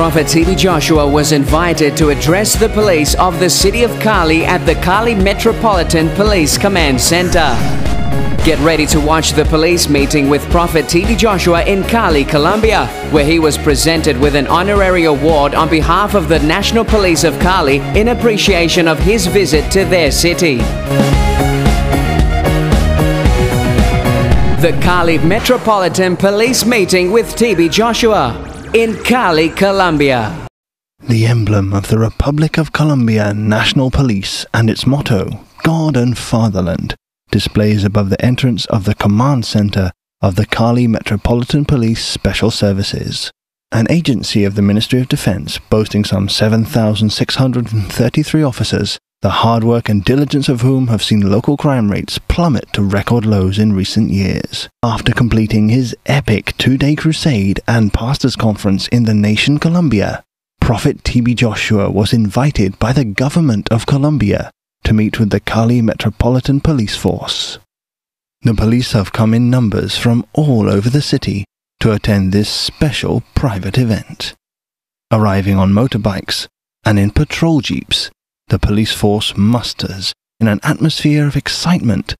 Prophet TB Joshua was invited to address the police of the city of Kali at the Kali Metropolitan Police Command Center. Get ready to watch the police meeting with Prophet TB Joshua in Kali, Colombia, where he was presented with an honorary award on behalf of the National Police of Kali in appreciation of his visit to their city. The Kali Metropolitan Police meeting with TB Joshua in Cali, Colombia. The emblem of the Republic of Colombia National Police and its motto, God and Fatherland, displays above the entrance of the command center of the Cali Metropolitan Police Special Services, an agency of the Ministry of Defense boasting some 7,633 officers the hard work and diligence of whom have seen local crime rates plummet to record lows in recent years. After completing his epic two day crusade and pastors' conference in the nation Colombia, Prophet TB Joshua was invited by the government of Colombia to meet with the Cali Metropolitan Police Force. The police have come in numbers from all over the city to attend this special private event. Arriving on motorbikes and in patrol jeeps, the police force musters in an atmosphere of excitement.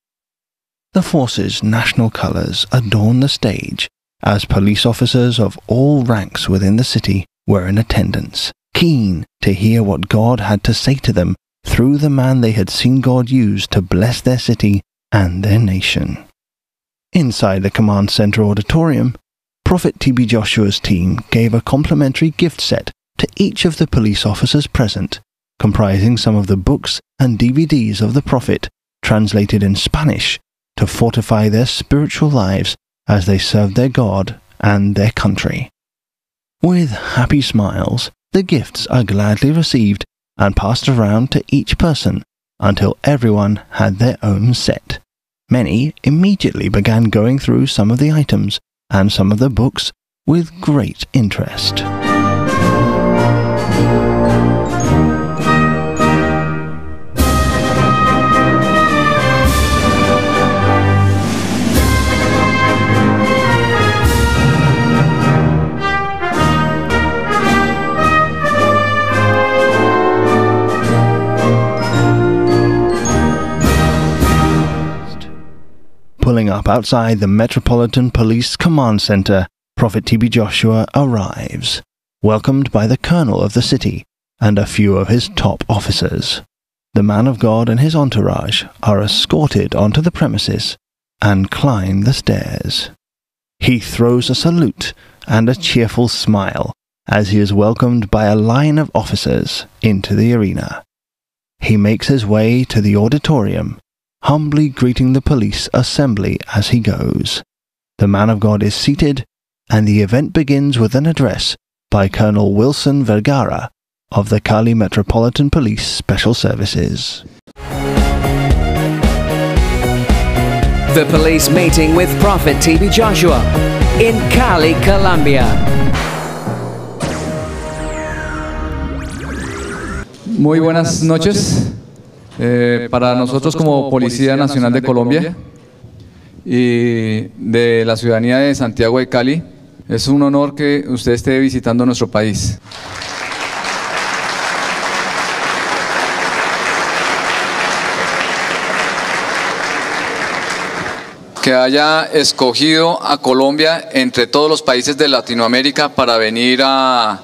The force's national colours adorn the stage as police officers of all ranks within the city were in attendance, keen to hear what God had to say to them through the man they had seen God use to bless their city and their nation. Inside the command center auditorium, Prophet TB Joshua's team gave a complimentary gift set to each of the police officers present comprising some of the books and DVDs of the Prophet, translated in Spanish, to fortify their spiritual lives as they served their God and their country. With happy smiles, the gifts are gladly received and passed around to each person until everyone had their own set. Many immediately began going through some of the items and some of the books with great interest. Pulling up outside the Metropolitan Police Command Center, Prophet TB Joshua arrives, welcomed by the colonel of the city and a few of his top officers. The man of God and his entourage are escorted onto the premises and climb the stairs. He throws a salute and a cheerful smile as he is welcomed by a line of officers into the arena. He makes his way to the auditorium humbly greeting the police assembly as he goes. The man of God is seated, and the event begins with an address by Colonel Wilson Vergara of the Cali Metropolitan Police Special Services. The police meeting with Prophet TB Joshua in Cali, Colombia. Muy buenas noches. Eh, para nosotros como Policía Nacional de Colombia y de la ciudadanía de Santiago de Cali, es un honor que usted esté visitando nuestro país. que haya escogido a Colombia entre todos los países de Latinoamérica para venir a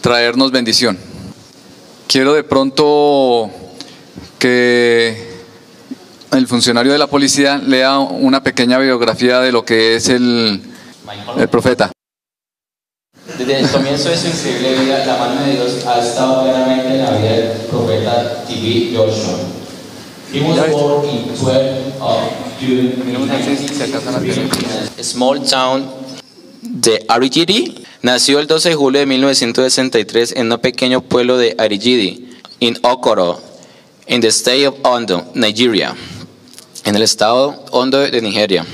traernos bendición. Quiero de pronto que el funcionario de la policía lea una pequeña biografía de lo que es el, el profeta. Desde el comienzo de su increíble vida, la mano de Dios ha estado plenamente en la vida del profeta T.B. Joshua. He was born in 12 of June a small town de Arigidi. Nació el 12 de julio de 1963 en un pequeño pueblo de Arigidi, en Okoro, in the state of Ondo, Nigeria, estado Ondo de Nigeria.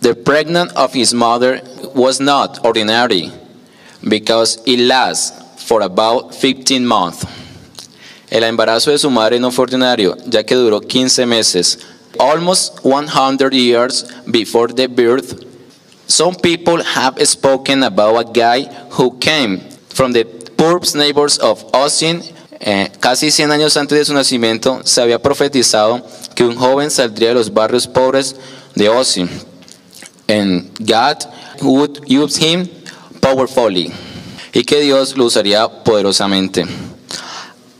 The pregnant of his mother was not ordinary because it lasts for about 15 months. El embarazo de su madre no fue ordinario, ya que duró 15 meses, almost 100 years before the birth. Some people have spoken about a guy who came from the poor neighbors of Austin, eh, casi 100 años antes de su nacimiento, se había profetizado que un joven saldría de los barrios pobres de Austin. And God would use him powerfully. Y que Dios lo usaría poderosamente.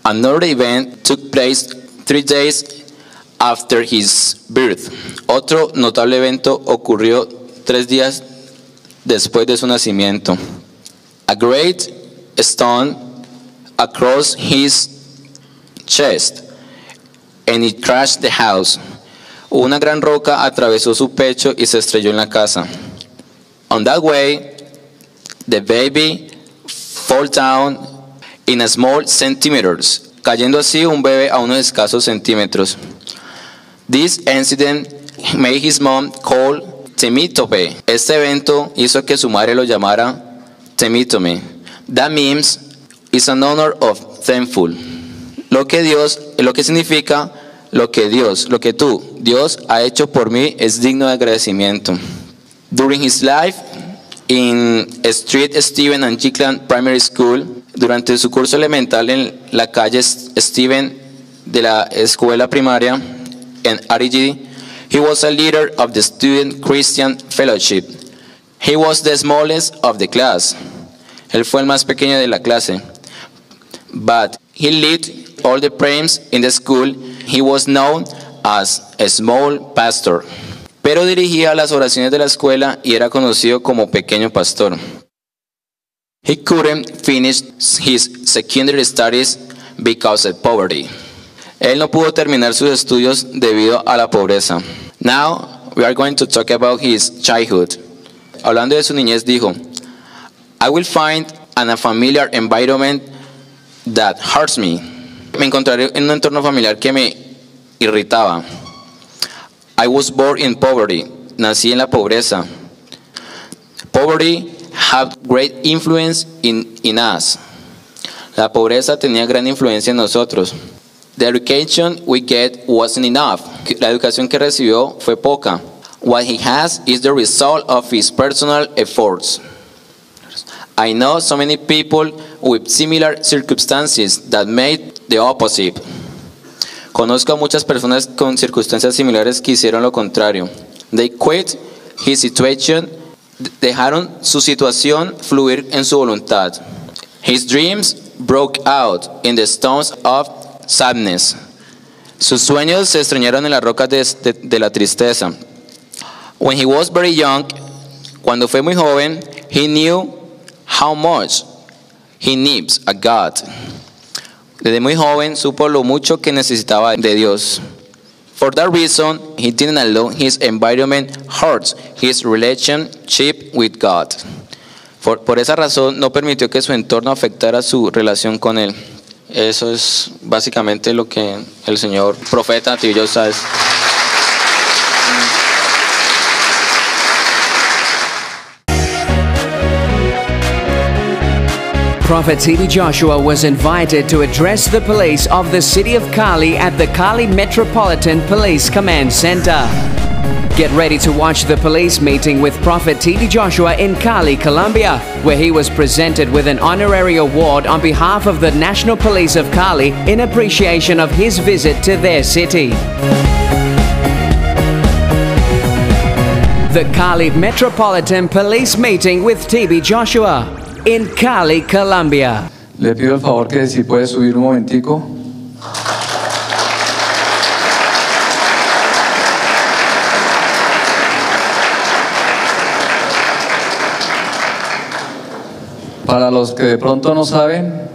Another event took place three days after his birth. Otro notable evento ocurrió tres días después de su nacimiento. A great stone across his chest, and it crashed the house. Una gran roca atravesó su pecho y se estrelló en la casa. On that way, the baby fall down in a small centimeters, cayendo así un bebé a unos escasos centímetros. This incident made his mom call Temitope. Este evento hizo que su madre lo llamara Temitome. That means is an honor of thankful. Lo que Dios, lo que significa lo que Dios, lo que tú, Dios ha hecho por mí es digno de agradecimiento. During his life in Street Stephen and Chickland Primary School, durante su curso elemental en la calle Stephen de la escuela primaria en REG, he was a leader of the Student Christian Fellowship. He was the smallest of the class. Él fue el más pequeño de la clase. But he led all the prayers in the school. He was known as a small pastor. Pero dirigía las oraciones de la escuela y era conocido como pequeño pastor. He couldn't finish his secondary studies because of poverty. Él no pudo terminar sus estudios debido a la pobreza. Now we are going to talk about his childhood. Hablando de su niñez dijo, I will find an a familiar environment that hurts me. Me encontraré en un entorno familiar que me irritaba. I was born in poverty. Nací en la pobreza. Poverty had great influence in, in us. La pobreza tenía gran influencia en nosotros. The education we get wasn't enough. La educación que recibió fue poca. What he has is the result of his personal efforts. I know so many people with similar circumstances that made the opposite. Conozco a muchas personas con circunstancias similares que hicieron lo contrario. They quit his situation, dejaron su situación fluir en su voluntad. His dreams broke out in the stones of sadness. Sus sueños se estreñaron en las rocas de, de, de la tristeza. When he was very young, cuando fue muy joven, he knew how much he needs a God. Desde muy joven supo lo mucho que necesitaba de Dios. For that reason, he didn't allow his environment hurt his relationship with God. Por, por esa razón, no permitió que su entorno afectara su relación con Él. Eso es básicamente lo que el Señor profeta Tibio. Prophet T.B. Joshua was invited to address the police of the city of Kali at the Kali Metropolitan Police Command Center. Get ready to watch the police meeting with Prophet T.B. Joshua in Kali, Colombia, where he was presented with an honorary award on behalf of the National Police of Kali in appreciation of his visit to their city. The Kali Metropolitan Police meeting with T.B. Joshua in Cali, Colombia. Le pido el favor que si puede subir un momentico. Para los que de pronto no saben,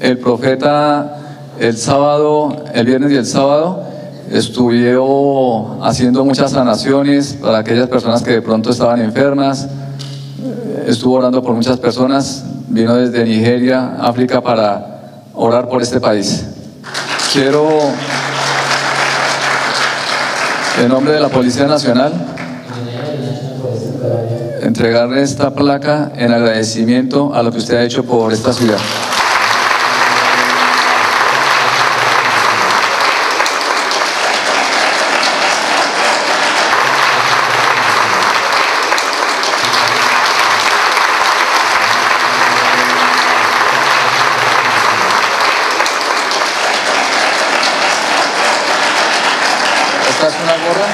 el profeta el sábado, el viernes y el sábado, estuvo haciendo muchas sanaciones para aquellas personas que de pronto estaban enfermas, estuvo orando por muchas personas, vino desde Nigeria, África, para orar por este país. Quiero, en nombre de la Policía Nacional, entregarle esta placa en agradecimiento a lo que usted ha hecho por esta ciudad. esta es una gorra.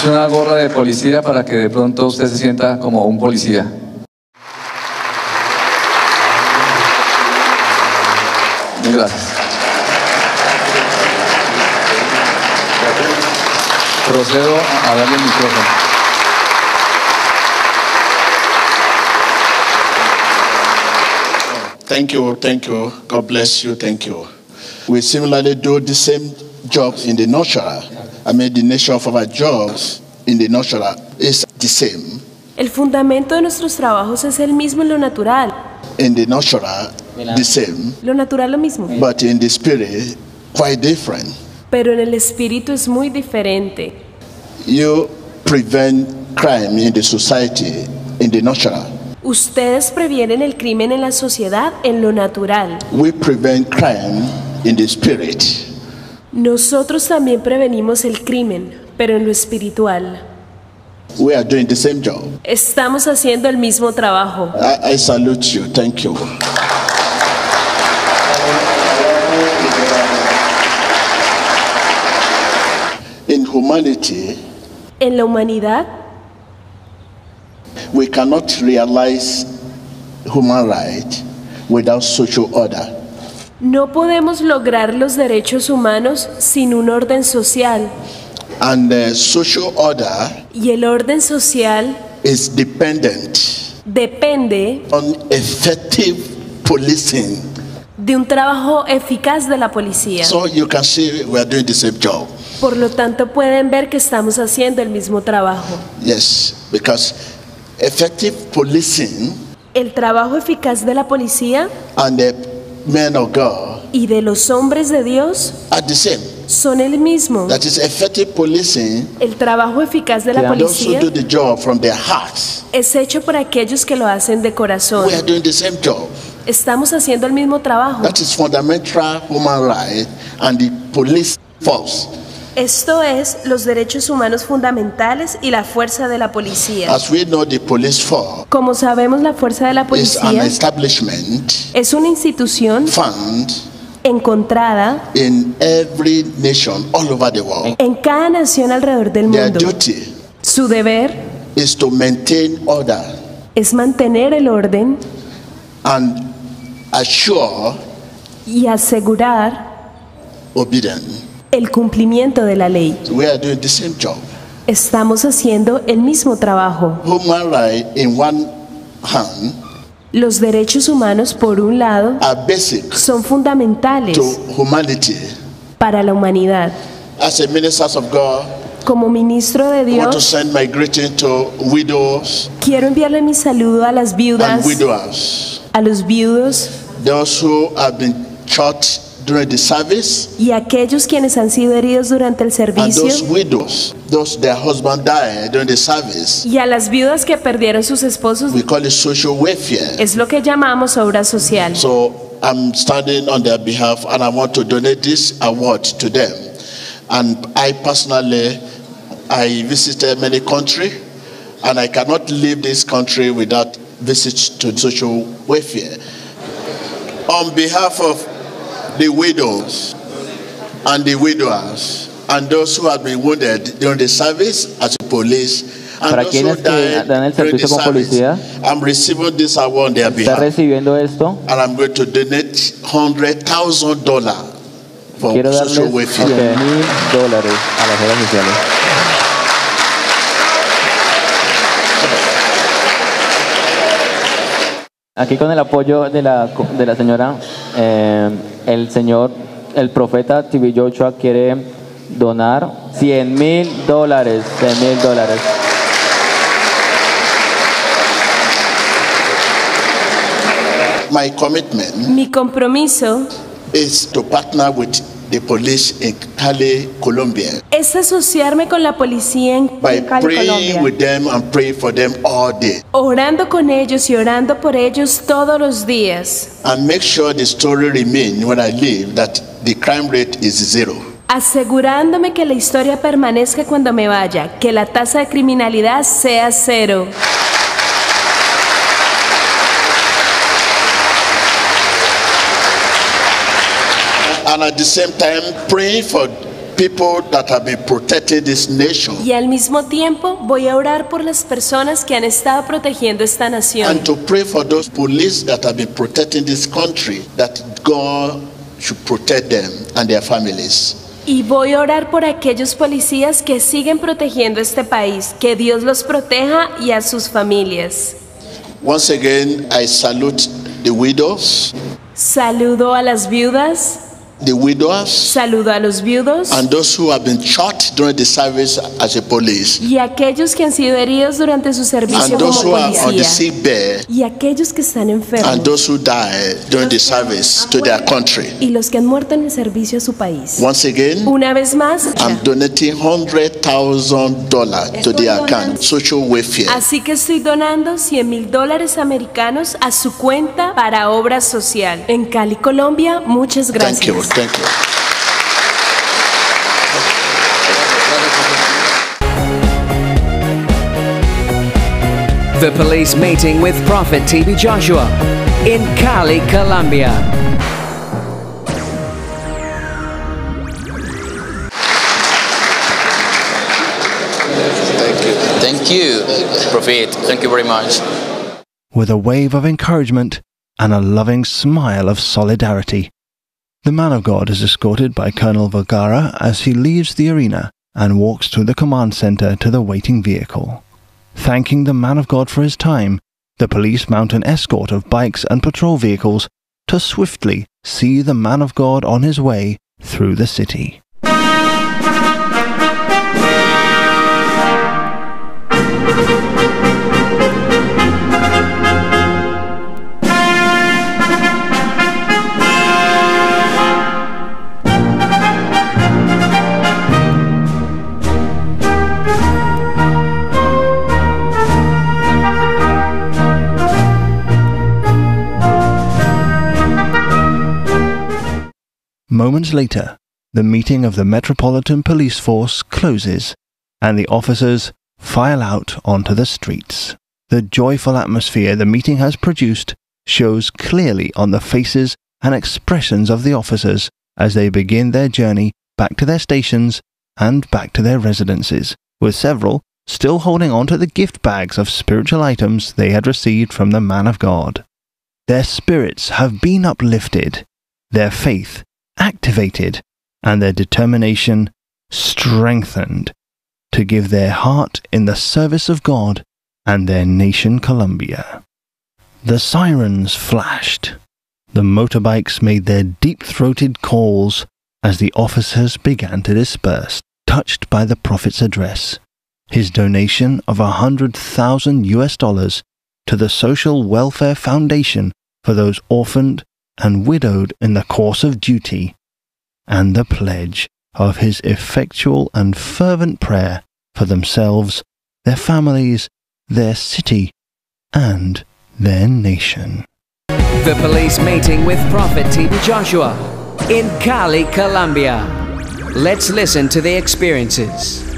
Es una gorra de policía para que de pronto usted se sienta como un policía. Gracias. Procedo a darle el micrófono. Thank you, thank you. God bless you, thank you. We similarly do the same job in the natural. I mean, the nature of our jobs in the natural is the same. El fundamento de nuestros trabajos es el mismo en lo natural. In the natural, the same. Lo natural lo mismo. But in the spirit, quite different. Pero en el espíritu es muy diferente. You prevent crime in the society in the natural. Ustedes previenen el crimen en la sociedad en lo natural. We prevent crime in the spirit. Nosotros también prevenimos el crimen, pero en lo espiritual. We are doing the same job. Estamos haciendo el mismo trabajo. I, I salute you. Thank you. In humanity, En la humanidad we cannot realize human rights without social order. No podemos lograr los derechos humanos sin un orden social. And the social order Y el orden social is dependent depende on effective policing. de un trabajo eficaz de la policía. So you can see we are doing the same job. Por lo tanto, pueden ver que estamos haciendo el mismo trabajo. Yes, because effective policing El trabajo eficaz de la policía and the men of God y de los hombres de Dios are the same. son el mismo. That is effective policing. El trabajo eficaz de la Those who policía do the job from their hearts. es hecho por aquellos que lo hacen de corazón. We are doing the same job. Estamos haciendo el mismo trabajo. That is fundamental human right and the police force. Esto es los derechos humanos fundamentales y la fuerza de la policía. As we know, the police force Como sabemos, la fuerza de la is an policía establishment es una institución found encontrada in every nation all over the world. en cada nación alrededor del Their mundo. duty Su deber is to maintain order es mantener el orden and assure y asegurar obedience. El cumplimiento de la ley. We are doing the same job. Estamos haciendo el mismo trabajo. Human right in one hand Los derechos humanos, por un lado, are basic son fundamentales to humanity. para la humanidad. As a ministers of God, Como ministro de I want to Dios, send my greeting to widows quiero enviarle mi saludo a las viudas, and widowers, a los viudos those who have been shot during the service, y aquellos quienes han sido heridos durante el and servicio those widows, those their husband died during the service. y a las viudas que perdieron sus esposos. We call it social welfare. Es lo que llamamos obra social. So I'm standing on their behalf and I want to donate this award to them. And I personally, I visited many countries and I cannot leave this country without visits to social welfare. On behalf of the widows and the widowers and those who have been wounded during the service as a police and Para those who quienes que died dan el during the servicio service, policía, I'm receiving this award on their Está behalf recibiendo esto. and I'm going to donate hundred thousand dollar for Quiero darles social 100 welfare. mil dólares a las obras sociales. Aquí con el apoyo de la, de la señora, eh, el señor, el profeta TV Joshua quiere donar 100 mil dólares, 100 mil dólares. My commitment Mi compromiso is to partner with the police in Cali, Colombia, es asociarme con la policía en by Cali, praying Colombia, with them and praying for them all day, orando con ellos y orando por ellos todos los días, and make sure the story remain when I leave that the crime rate is zero. asegurándome que la historia permanezca cuando me vaya, que la tasa de criminalidad sea cero. And at the same time, praying for people that have been protecting this nation Y al mismo tiempo voy a orar por las personas que han estado protegiendo esta nación. and to pray for those police that have been protecting this country that God should protect them and their families. Y voy a orar por aquellos policías que siguen protegiendo este país, que Dios los proteja y a sus familias. Once again, I salute the widows, Saludo a las viudas, the widows, saludo a los viudos and those who have been shot during the service as a police, y aquellos que han sido heridos durante su servicio and those como who are on the policía sick bed, y aquellos que están enfermos and those who died during the service to their country. y los que han muerto en el servicio a su país. Once again, Una vez más, I'm donating hundred thousand dollars to the account, social welfare. así que estoy donando 100 mil dólares americanos a su cuenta para obra social. En Cali, Colombia, muchas Thank gracias. you, thank you. The police meeting with Prophet TB Joshua in Cali, Colombia. Thank you, thank you, Prophet. Thank you very much. with a wave of encouragement and a loving smile of solidarity. The man of God is escorted by Colonel Vergara as he leaves the arena and walks through the command center to the waiting vehicle. Thanking the man of God for his time, the police mount an escort of bikes and patrol vehicles to swiftly see the man of God on his way through the city. Moments later, the meeting of the Metropolitan Police Force closes and the officers file out onto the streets. The joyful atmosphere the meeting has produced shows clearly on the faces and expressions of the officers as they begin their journey back to their stations and back to their residences, with several still holding on to the gift bags of spiritual items they had received from the man of God. Their spirits have been uplifted, their faith activated, and their determination strengthened to give their heart in the service of God and their nation Columbia. The sirens flashed. The motorbikes made their deep throated calls as the officers began to disperse, touched by the prophet's address, his donation of a hundred thousand US dollars to the Social Welfare Foundation for those orphaned and widowed in the course of duty, and the pledge of his effectual and fervent prayer for themselves, their families, their city, and their nation. The police meeting with Prophet TB Joshua in Cali, Colombia. Let's listen to the experiences.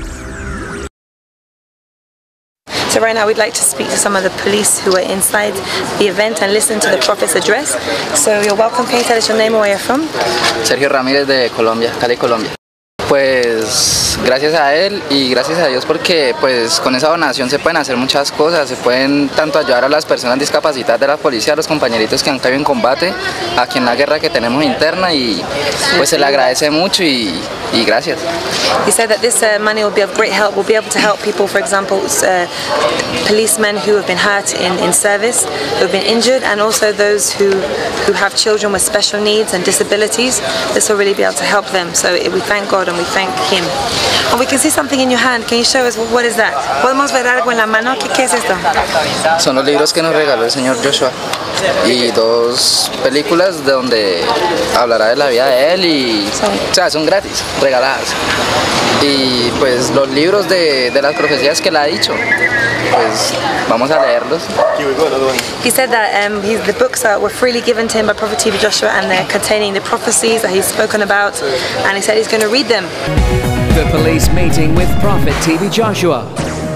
So right now we'd like to speak to some of the police who are inside the event and listen to the Prophet's address. So you're welcome. Can you tell us your name and where you're from? Sergio Ramírez de Colombia, Cali, Colombia. Pues gracias a él y gracias a Dios porque pues con esa donación se pueden hacer muchas cosas, se pueden tanto ayudar a las personas discapacitadas de la policía, a los compañeritos que han caído en combate, aquí en la guerra que tenemos interna y pues se le agradece mucho y, gracias. He said that this uh, money will be of great help. We'll be able to help people, for example, uh, policemen who have been hurt in, in service, who have been injured, and also those who, who have children with special needs and disabilities. This will really be able to help them. So we thank God and we thank Him. And we can see something in your hand. Can you show us what is that? Podemos ver algo en la mano. ¿Qué, qué es esto? Son los libros que nos regaló el señor Joshua y dos películas de donde hablará de la vida de él y o sea, son gratis, regaladas. Y pues los libros de, de las profecías que él ha dicho, pues vamos a leerlos. He said that um, he's, the books are, were freely given to him by Prophet T.B. Joshua and they're containing the prophecies that he's spoken about and he said he's going to read them. The police meeting with Prophet TB Joshua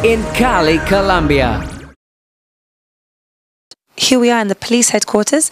in Cali, Colombia. Here we are in the police headquarters,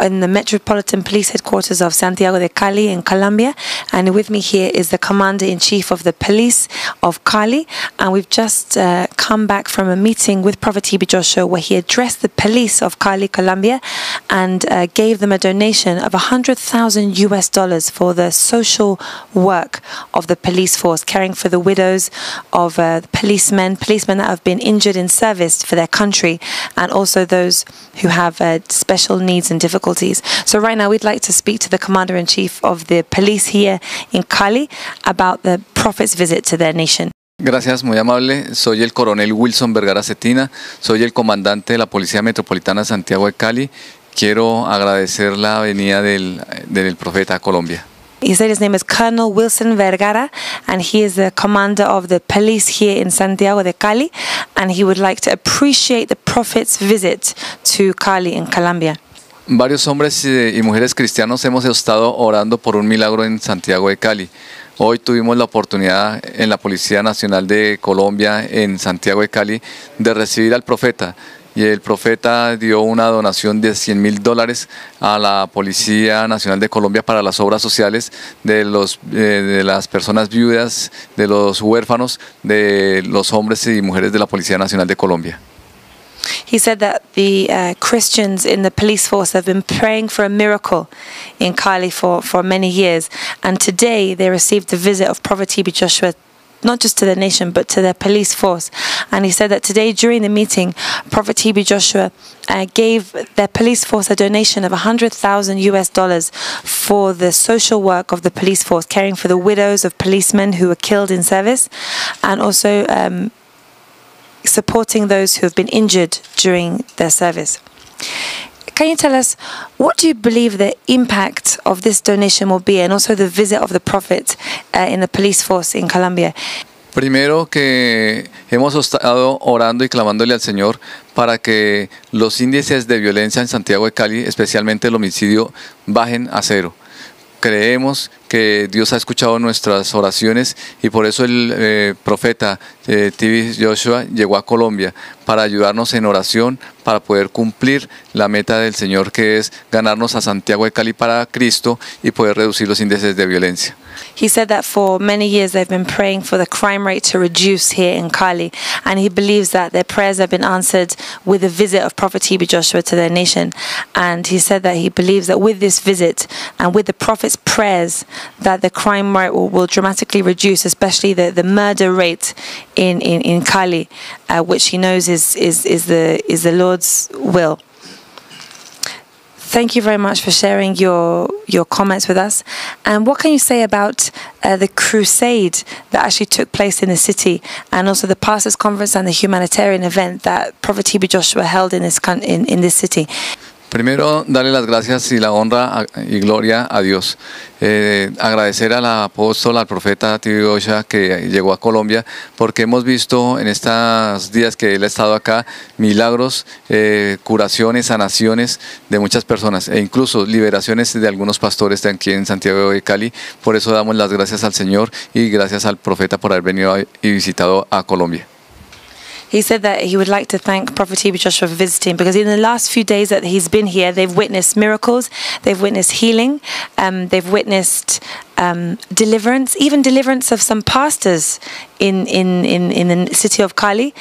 in the Metropolitan Police Headquarters of Santiago de Cali in Colombia. And with me here is the Commander in Chief of the Police of Cali. And we've just uh, come back from a meeting with Prophet TB Joshua where he addressed the police of Cali, Colombia, and uh, gave them a donation of 100,000 US dollars for the social work of the police force, caring for the widows of uh, policemen, policemen that have been injured in service for their country, and also those who have uh, special needs and difficulties. So, right now, we'd like to speak to the Commander in Chief of the police here in Cali about the Prophet's visit to their nation. Gracias, muy amable. Soy el coronel Wilson Vergara Cetina, soy el comandante de la Policía Metropolitana Santiago de Cali. Quiero agradecer la venida del, del profeta a Colombia. He said his name is Colonel Wilson Vergara, and he is the commander of the police here in Santiago de Cali, and he would like to appreciate the Prophet's visit to Cali in Colombia. Varios hombres y mujeres cristianos hemos estado orando por un milagro en Santiago de Cali. Hoy tuvimos la oportunidad en la Policía Nacional de Colombia en Santiago de Cali de recibir al profeta y el profeta dio una donación de 100 mil dólares a la Policía Nacional de Colombia para las obras sociales de, los, eh, de las personas viudas, de los huérfanos, de los hombres y mujeres de la Policía Nacional de Colombia. He said that the uh, Christians in the police force have been praying for a miracle in Cali for, for many years, and today they received the visit of Prophet T.B. Joshua not just to the nation but to their police force. And he said that today during the meeting, Prophet TB Joshua uh, gave their police force a donation of 100,000 US dollars for the social work of the police force, caring for the widows of policemen who were killed in service and also um, supporting those who have been injured during their service. Can you tell us what do you believe the impact of this donation will be and also the visit of the Prophet uh, in the police force in Colombia? Primero que hemos estado orando y clamándole al Señor para que los índices de violencia en Santiago de Cali, especialmente el homicidio, bajen a cero. Creemos que Dios ha escuchado nuestras oraciones y por eso el eh, profeta eh, Tibi Joshua llegó a Colombia para ayudarnos en oración, para poder cumplir la meta del Señor que es ganarnos a Santiago de Cali para Cristo y poder reducir los índices de violencia. He said that for many years they've been praying for the crime rate to reduce here in Cali, and he believes that their prayers have been answered with the visit of Prophet TB Joshua to their nation. And he said that he believes that with this visit and with the Prophet's prayers, that the crime rate will, will dramatically reduce, especially the, the murder rate in, in, in Cali, uh, which he knows is, is, is, the, is the Lord's will. Thank you very much for sharing your your comments with us. And what can you say about uh, the crusade that actually took place in the city, and also the pastors' conference and the humanitarian event that Prophet T.B. Joshua held in this in, in this city? Primero, darle las gracias y la honra y gloria a Dios. Eh, agradecer al apóstol, al profeta Tibio que llegó a Colombia, porque hemos visto en estos días que él ha estado acá milagros, eh, curaciones, sanaciones de muchas personas e incluso liberaciones de algunos pastores de aquí en Santiago de Cali. Por eso damos las gracias al Señor y gracias al profeta por haber venido y visitado a Colombia. He said that he would like to thank Prophet T.B. Joshua for visiting because in the last few days that he's been here, they've witnessed miracles, they've witnessed healing, um, they've witnessed um, deliverance, even deliverance of some pastors in, in, in, in the city of Kali.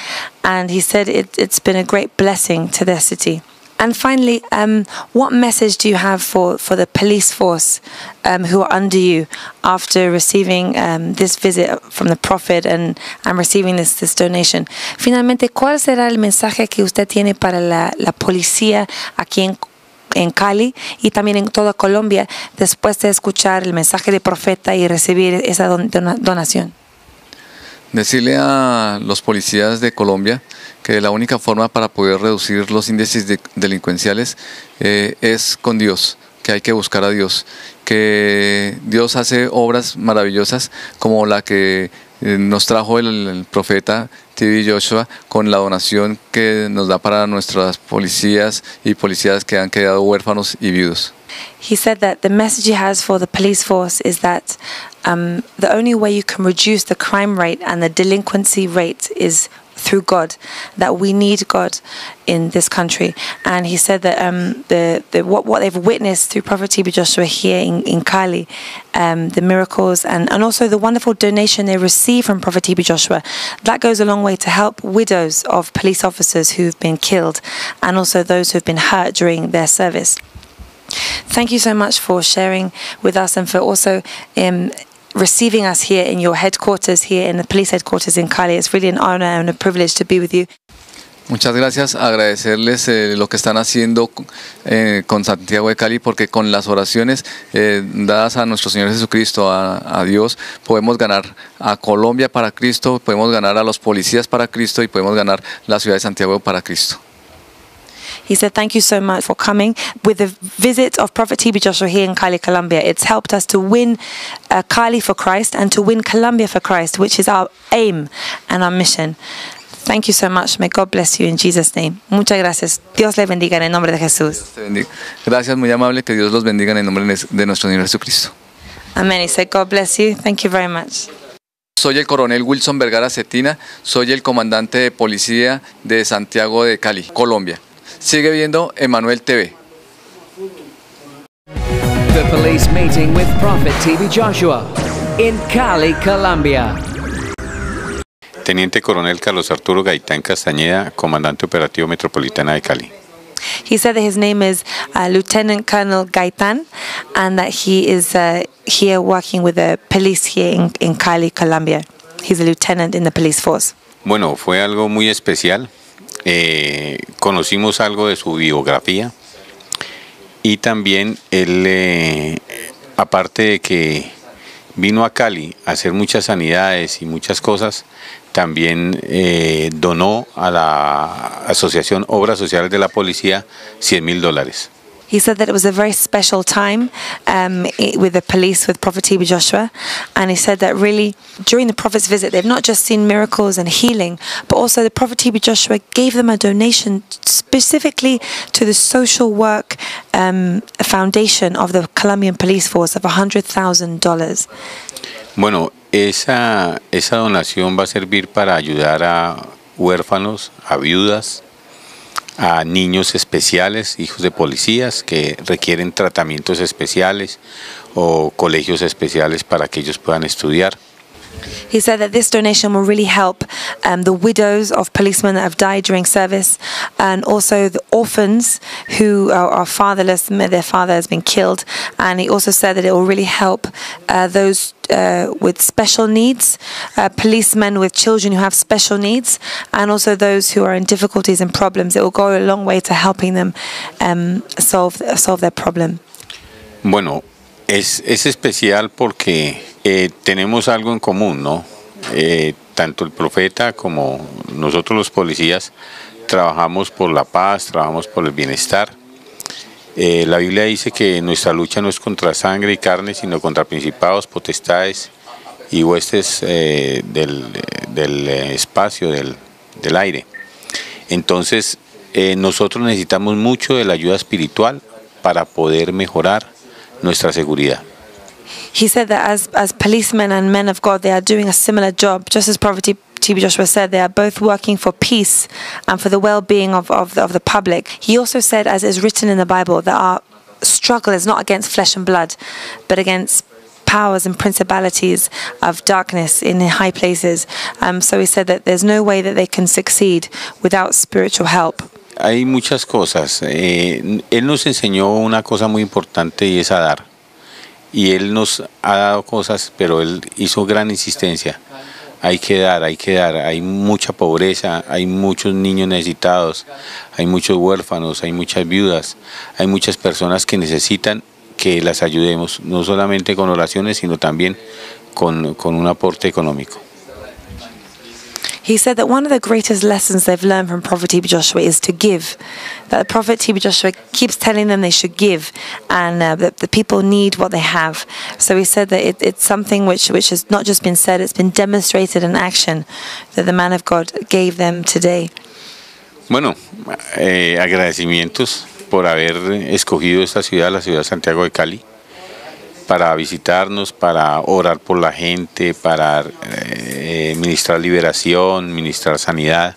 And he said it, it's been a great blessing to their city. And finally, um, what message do you have for, for the police force um, who are under you after receiving um, this visit from the Prophet and, and receiving this, this donation? Finalmente, ¿cuál será el mensaje que usted tiene para la, la policía aquí en en Cali y también en toda Colombia después de escuchar el mensaje del profeta y recibir esa donación. Decirle a los policías de Colombia que la única forma para poder reducir los índices delincuenciales eh, es con Dios, que hay que buscar a Dios, que Dios hace obras maravillosas como la que eh, nos trajo el, profeta TV Joshua con la donación que nos da para nuestras policías y policías que han quedado huérfanos y viudos. He said that the message he has for the police force is that um, the only way you can reduce the crime rate and the delinquency rate is through God, that we need God in this country. And he said that um, the, the what, what they've witnessed through Prophet TB Joshua here in, in Kali, um, the miracles and, and also the wonderful donation they receive from Prophet TB Joshua, that goes a long way to help widows of police officers who've been killed and also those who've been hurt during their service. Thank you so much for sharing with us and for also um, receiving us here in your headquarters, here in the police headquarters in Cali. It's really an honor and a privilege to be with you. Muchas gracias, agradecerles eh, lo que están haciendo eh, con Santiago de Cali, porque con las oraciones eh, dadas a nuestro Señor Jesucristo, a, a, Dios, podemos ganar a Colombia para Cristo, podemos ganar a los policías para Cristo y podemos ganar la ciudad de Santiago para Cristo. He said, Thank you so much for coming. With the visit of Prophet TB Joshua here in Cali, Colombia, it's helped us to win uh, Cali for Christ and to win Colombia for Christ, which is our aim and our mission. Thank you so much. May God bless you in Jesus' name. Muchas gracias. Dios le bendiga en el nombre de Jesús. Gracias, muy amable. Que Dios los bendiga en el nombre de nuestro Señor Jesucristo. Amen. He said, God bless you. Thank you very much. Soy el coronel Wilson Vergara Cetina, soy el comandante de policía de Santiago de Cali, Colombia. Sigue viendo Emanuel TV. The police meeting with Prophet TB Joshua in Cali, Colombia. Teniente Coronel Carlos Arturo Gaitán Castañeda, Comandante Operativo Metropolitana de Cali. He said that his name is uh, Lieutenant Colonel Gaitan and that he is uh, here working with the police here in, in Cali, Colombia. He's a lieutenant in the police force. Bueno, fue algo muy especial. Eh, conocimos algo de su biografía y también él, eh, aparte de que vino a Cali a hacer muchas sanidades y muchas cosas, también eh, donó a la Asociación Obras Sociales de la Policía 100 mil dólares. He said that it was a very special time um, with the police, with Prophet TB Joshua. And he said that really, during the Prophet's visit, they've not just seen miracles and healing, but also the Prophet TB Joshua gave them a donation specifically to the social work um, foundation of the Colombian police force of $100,000. Bueno, esa, esa donación va a servir para ayudar a huérfanos, a viudas, a niños especiales, hijos de policías que requieren tratamientos especiales o colegios especiales para que ellos puedan estudiar. He said that this donation will really help um, the widows of policemen that have died during service and also the orphans who are, are, fatherless, their father has been killed. And he also said that it will really help uh, those uh, with special needs, uh, policemen with children who have special needs, and also those who are in difficulties and problems. It will go a long way to helping them um, solve, solve their problem. Bueno, es, es especial porque eh, tenemos algo en común, ¿no? Eh, tanto el profeta como nosotros los policías trabajamos por la paz, trabajamos por el bienestar. Eh, la Biblia dice que nuestra lucha no es contra sangre y carne, sino contra principados, potestades y huestes del, del, espacio, del, del, aire. Entonces, nosotros necesitamos mucho de la ayuda espiritual para poder mejorar nuestra seguridad. He said that as, as policemen and men of God, they are doing a similar job, just as Prophet TB Joshua said, they are both working for peace and for the well being of, of, the, of the public. He also said, as is written in the Bible, that our struggle is not against flesh and blood, but against powers and principalities of darkness in high places. Um, so he said that there's no way that they can succeed without spiritual help. Hay muchas cosas. Eh, él nos enseñó una cosa muy importante y es a dar. Y él nos ha dado cosas, pero él hizo gran insistencia. Hay que dar, hay que dar. Hay mucha pobreza, hay muchos niños necesitados, hay muchos huérfanos, hay muchas viudas, hay muchas personas que necesitan que las ayudemos, no solamente con oraciones, sino también con, con un aporte económico. He said that one of the greatest lessons they've learned from Prophet TB Joshua is to give. That the Prophet TB Joshua keeps telling them they should give, and uh, that the people need what they have. So he said that it, it's something which, which has not just been said, it's been demonstrated in action that the man of God gave them today. Bueno, eh, agradecimientos por haber escogido esta ciudad, la ciudad de Santiago de Cali. Para visitarnos, para orar por la gente, para eh, ministrar liberación, ministrar sanidad.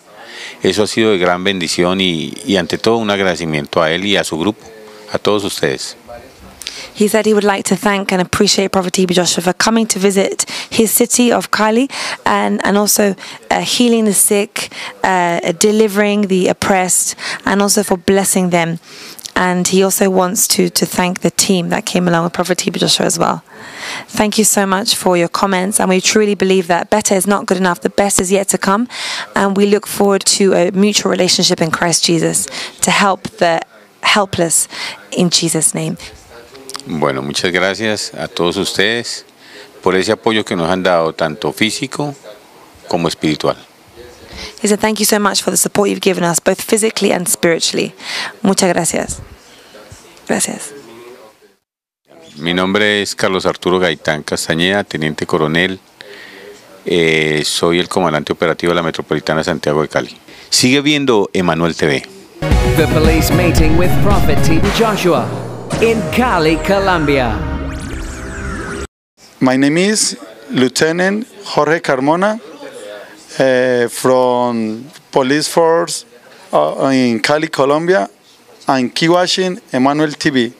Eso ha sido de gran bendición y, y ante todo un agradecimiento a él y a su grupo, a todos ustedes. He said he would like to thank and appreciate Prophet TB Joshua for coming to visit his city of Kali and, and also uh, healing the sick, uh, delivering the oppressed, and also for blessing them. And he also wants to, to thank the team that came along with Prophet TB Joshua as well. Thank you so much for your comments. And we truly believe that better is not good enough. The best is yet to come. And we look forward to a mutual relationship in Christ Jesus to help the helpless in Jesus' name. Bueno, muchas gracias a todos ustedes por ese apoyo que nos han dado, tanto físico como espiritual. He said, Thank you so much for the support you've given us, both physically and spiritually. Muchas gracias. Gracias. Mi nombre es Carlos Arturo Gaitán Castañeda, teniente coronel. Eh, soy el comandante operativo de la Metropolitana Santiago de Cali. Sigue viendo Emanuel TV. The police meeting with Prophet TB Joshua in Cali, Colombia. My name is Lieutenant Jorge Carmona from Police Force uh, in Cali, Colombia. Key watching Emmanuel TV.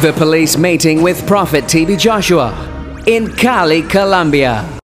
The police meeting with Prophet TB Joshua in Cali, Colombia.